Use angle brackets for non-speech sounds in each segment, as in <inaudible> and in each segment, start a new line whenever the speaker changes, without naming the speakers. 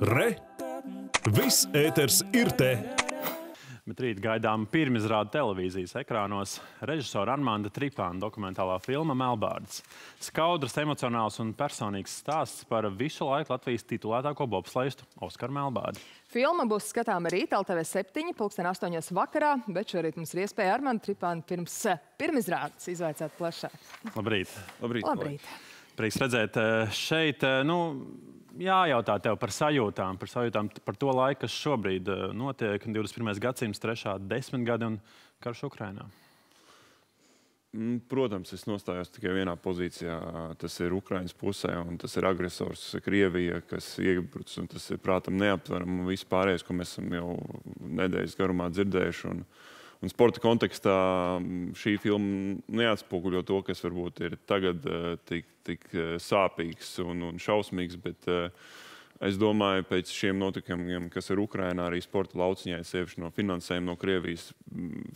Re! Viss ēters ir te!
Bet rīt gaidām pirmizrādi televīzijas ekrānos režisora Armānda Tripāna dokumentālā filma Melbārds. Skaudrs, emocionāls un personīgs stāsts par visu laiku Latvijas titulētāko bobslaistu Oskaru Melbārdu.
Filma būs skatāma rīt LTV 7, pulksten 8 vakarā, bet šorīt mums ir iespēja Armānda Tripāna pirms eh, pirmizrādes izvaicāt plašāk.
Labrīt!
Labrīt!
Labrīt!
Prieks redzēt eh, šeit. eh, Nu, jājautā tev par sajūtām, par sajūtām par to laiku, kas šobrīd eh, notiek. 21. gadsimts, trešā desmitgade un karš Ukrainā.
Mm, Protams, es nostājos tikai vienā pozīcijā. Tas ir Ukraiņas pusē, un tas ir agresors, Krievija, kas iebrucis. un Tas ir, prātam, neaptverami. un Viss pārējais, ko mēs esam jau nedēļas garumā dzirdējuši. Un, un sporta kontekstā šī filma neatspoguļo to, kas varbūt ir tagad eh, tik, tik eh, sāpīgs un, un šausmīgs. Bet, eh, Es domāju, pēc šiem notikumiem, kas ir Ukrainā, arī sporta lauciņā, sevišķi no finansējuma no Krievijas,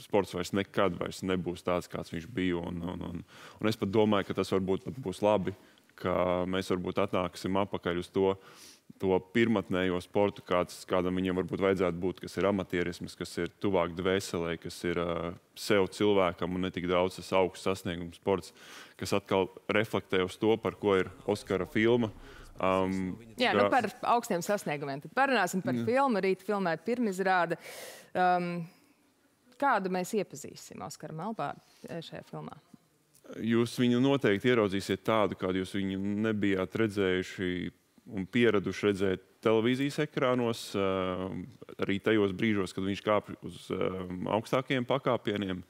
sports vairs nekad vairs nebūs tāds, kāds viņš bija. Un, un, un, un es pat domāju, ka tas varbūt pat būs labi, ka mēs varbūt atnāksim atpakaļ uz to, to pirmotnējo sportu, kāds, kādam viņam varbūt vajadzētu būt, kas ir amatierisms, kas ir tuvāk dvēselē, kas ir uh, sev cilvēkam un ne tik daudz tas augsts sasniegums sports, kas atkal reflektē uz to, par ko ir Oskara filma. Um,
Jā, nu par augstiem sasniegumiem. Tad parunāsim par filmu. Rīt filmē pirmizrāde. Um, kādu mēs iepazīsim Oskaru Melbārdu šajā filmā?
Jūs viņu noteikti ieraudzīsiet tādu, kādu jūs viņu nebijāt redzējuši un pieraduši redzēt televīzijas ekrānos, uh, arī tajos brīžos, kad viņš kāpj uz um, augstākiem pakāpieniem.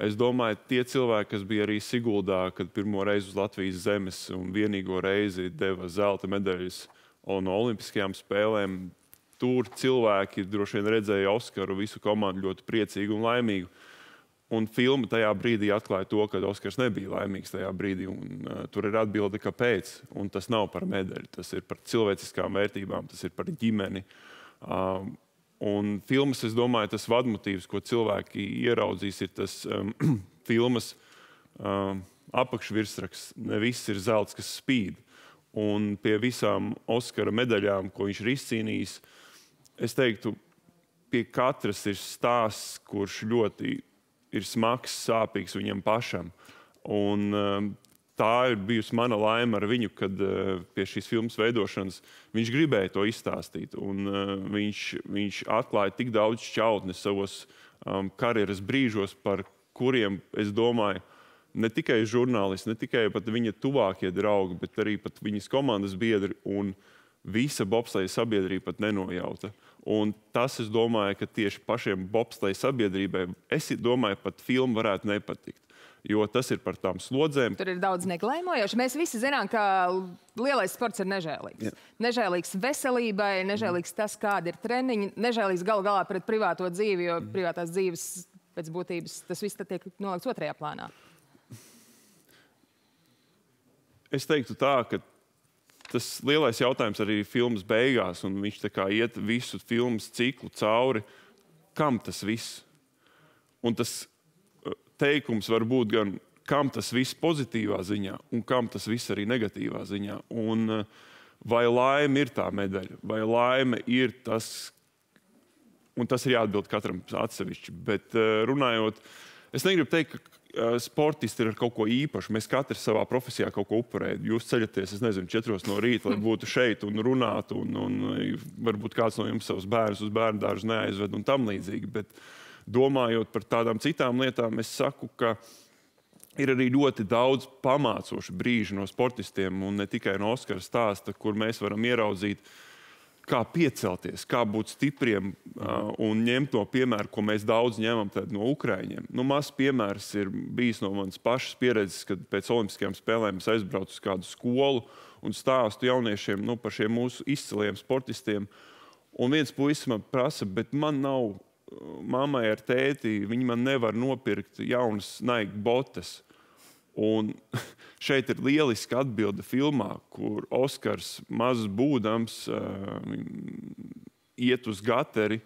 Es domāju, tie cilvēki, kas bija arī Siguldā, kad pirmo reizi uz Latvijas zemes un vienīgo reizi deva zelta medaļas no Olimpiskajām spēlēm, tur cilvēki droši vien redzēja Oskaru visu komandu ļoti priecīgu un laimīgu. Un filma tajā brīdī atklāja to, ka Oskars nebija laimīgs tajā brīdī. Un, uh, tur ir atbilde, kāpēc. Un tas nav par medaļu, tas ir par cilvēciskām vērtībām, tas ir par ģimeni. Um, un filmas, es domāju, tas vadmotīvs, ko cilvēki ieraudzīs, ir tas um, <clears throat> filmas um, apakšvirsraksts. Ne viss ir zelts, kas spīd. Un pie visām Oskara medaļām, ko viņš ir izcīnījis, es teiktu, pie katras ir stāsts, kurš ļoti ir smags, sāpīgs viņam pašam. Un, um, tā ir bijusi mana laime ar viņu, kad uh, pie šīs filmas veidošanas viņš gribēja to izstāstīt. Un, uh, viņš, viņš atklāja tik daudz šķautnes savos um, karjeras brīžos, par kuriem es domāju, ne tikai žurnālisti, ne tikai viņa tuvākie draugi, bet arī viņas komandas biedri un visa bobsleja sabiedrība pat nenojauta. Un tas, es domāju, ka tieši pašiem bobsleja sabiedrībai, es domāju, pat filma varētu nepatikt. Jo tas ir par tām slodzēm.
Tur ir daudz neglēmojoši. Mēs visi zinām, ka lielais sports ir nežēlīgs.
Jā.
Nežēlīgs veselībai, nežēlīgs tas, kāda ir treniņi, nežēlīgs galu galā pret privāto dzīvi, jo privātās dzīves pēc būtības tas viss tiek nolikts otrajā plānā.
Es teiktu tā, ka tas lielais jautājums arī filmas beigās, un viņš tā kā iet visu filmas ciklu cauri, kam tas viss? Un tas uh, teikums var būt gan kam tas viss pozitīvā ziņā, un kam tas viss arī negatīvā ziņā. Un, uh, vai laime ir tā medaļa, vai laime ir tas, un tas ir jāatbild katram atsevišķi. Bet uh, runājot, es negribu teikt, ka sportisti ir ar kaut ko īpašu. Mēs katrs savā profesijā kaut ko upurējam. Jūs ceļaties, es nezinu, četros no rīta, lai būtu šeit un runātu, un, un uh, varbūt kāds no jums savus bērnus uz bērnu dārzu neaizved un tam līdzīgi. Bet domājot par tādām citām lietām, es saku, ka ir arī ļoti daudz pamācošu brīžu no sportistiem, un ne tikai no Oskara stāsta, kur mēs varam ieraudzīt, kā piecelties, kā būt stipriem uh, un ņemt no piemēra, ko mēs daudz ņemam no Ukraiņiem. Nu, Mazs piemērs ir bijis no manas pašas pieredzes, kad pēc Olimpiskajām spēlēm es aizbraucu uz kādu skolu un stāstu jauniešiem nu, par šiem mūsu izciliem sportistiem. Un viens puisis man prasa, bet man nav mammai ar tēti, viņi man nevar nopirkt jaunas naigi botas. Un <laughs> šeit ir lieliska atbilde filmā, kur Oskars mazs būdams iet uz gateri,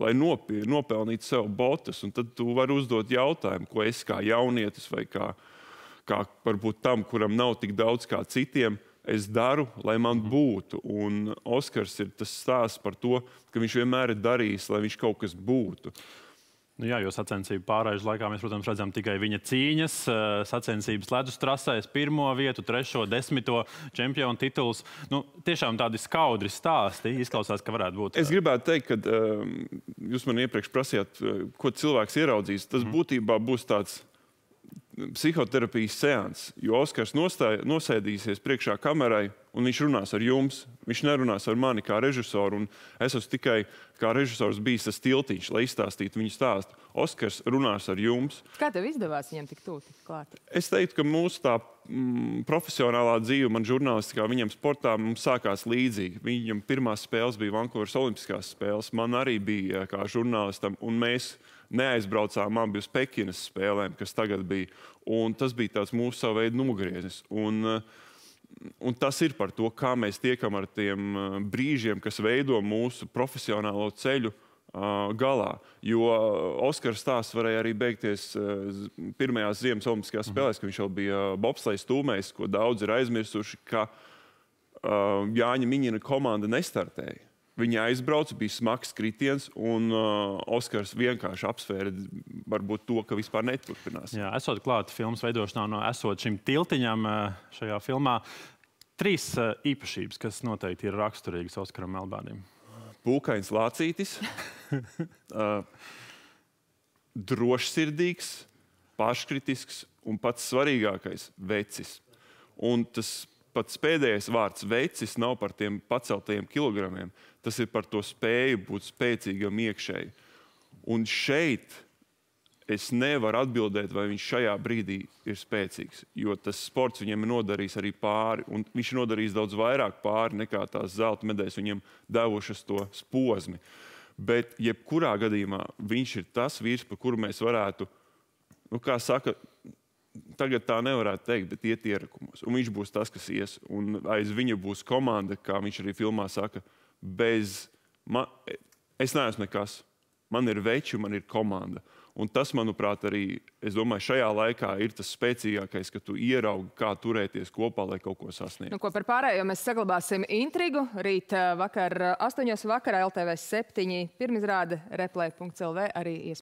lai nopir, nopelnītu sev botas. Un tad tu vari uzdot jautājumu, ko es kā jaunietis vai kā, kā varbūt tam, kuram nav tik daudz kā citiem, Es daru, lai man būtu. Un Oskars ir tas stāsts par to, ka viņš vienmēr ir darījis, lai viņš kaut kas būtu.
Nu, jā, jo sacensību pārējais laikā mēs, protams, redzam tikai viņa cīņas, eh, sacensības ledus trasēs, pirmo vietu, trešo, desmito čempionu titulus. Nu, tiešām tādi skaudri stāsti. Izklausās, ka varētu būt.
Es gribētu teikt, ka um, jūs man iepriekš prasījāt, uh, ko cilvēks ieraudzīs. Tas mm. būtībā būs tāds psihoterapijas seans, jo Oskars nostāja, nosēdīsies priekšā kamerai un viņš runās ar jums. Viņš nerunās ar mani kā režisoru. Es esmu tikai kā režisors bijis tas tiltiņš, lai izstāstītu viņu stāstu. Oskars runās ar jums.
Kā tev izdevās viņam tik tuvu klāt?
Es teiktu, ka mūsu tā mm, profesionālā dzīve, man žurnālistikā, viņam sportā mums sākās līdzīgi. Viņam pirmās spēles bija Vankūveras Olimpiskās spēles. Man arī bija kā žurnālistam, un mēs neaizbraucām abi uz Pekinas spēlēm, kas tagad bija. Un tas bija tāds mūsu savu veidu nogriezis. Un, un tas ir par to, kā mēs tiekam ar tiem uh, brīžiem, kas veido mūsu profesionālo ceļu uh, galā. Jo Oskars stāsts varēja arī beigties pirmajās Ziemas Olimpiskajās mhm. spēlēs, kad viņš jau bija bobsleja stūmējs, ko daudzi ir aizmirsuši, ka Jāņa Miņina komanda nestartēja. Viņa aizbrauca, bija smags kritiens, un uh, Oskars vienkārši apsvēra varbūt to, ka vispār neturpinās.
Jā, esot klāta filmas veidošanā, no esot šim tiltiņam uh, šajā filmā, trīs uh, īpašības, kas noteikti ir raksturīgas Oskaram Melbānam.
Pūkains lācītis, <laughs> uh, drošsirdīgs, paškritisks un pats svarīgākais - vecis. Un tas pats pēdējais vārds vecis nav par tiem paceltajiem kilogramiem. Tas ir par to spēju būt spēcīgam iekšēji. Un šeit es nevaru atbildēt, vai viņš šajā brīdī ir spēcīgs. Jo tas sports viņam ir nodarījis arī pāri. Viņš ir nodarījis daudz vairāk pāri nekā tās zelta medaļas viņam devušas to posmu. Bet, jebkurā gadījumā, viņš ir tas vīrs, par kuru mēs varētu, nu, kā saka, tagad tā nevarētu teikt, bet iet ierakumos. Un viņš būs tas, kas ies. Un aiz viņa būs komanda, kā viņš arī filmā saka, bez. Man, es neesmu nekas. Man ir veči, man ir komanda. Un tas, manuprāt, arī domāju, šajā laikā ir tas spēcīgākais, ka tu ieraugi, kā turēties kopā, lai kaut ko sasniegtu.
Nu, ko par pārējo mēs saglabāsim intrigu. Rīt vakar 8.00 vakarā LTV 7. pirmizrāde replay.clv arī iespējams.